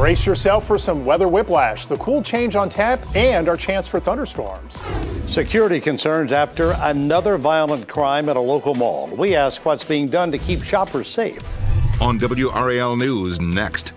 Brace yourself for some weather whiplash, the cool change on tap, and our chance for thunderstorms. Security concerns after another violent crime at a local mall. We ask what's being done to keep shoppers safe. On WRAL News next.